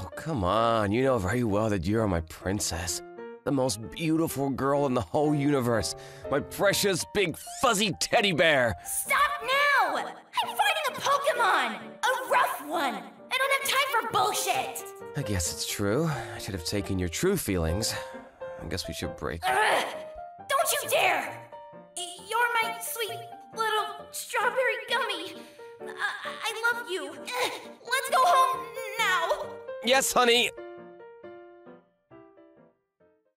Oh, come on. You know very well that you're my princess. The most beautiful girl in the whole universe. My precious, big, fuzzy teddy bear. Stop now! I'm fighting a Pokemon! A rough one! I don't have time for bullshit! I guess it's true. I should have taken your true feelings. I guess we should break. Ugh. Don't you dare! You're my sweet little strawberry gummy. I, I love you. Ugh. Let's go home. Yes, honey.